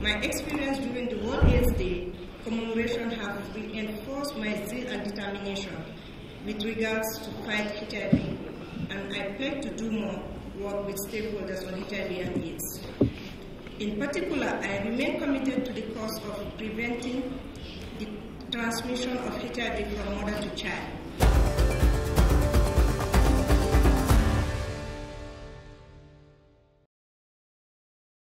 My experience during the World AIDS Day commemoration have reinforced my zeal and determination with regards to fight HIV, and I plan to do more work with stakeholders on HIV and AIDS. In particular, I remain committed to the cause of preventing the transmission of HIV from mother to child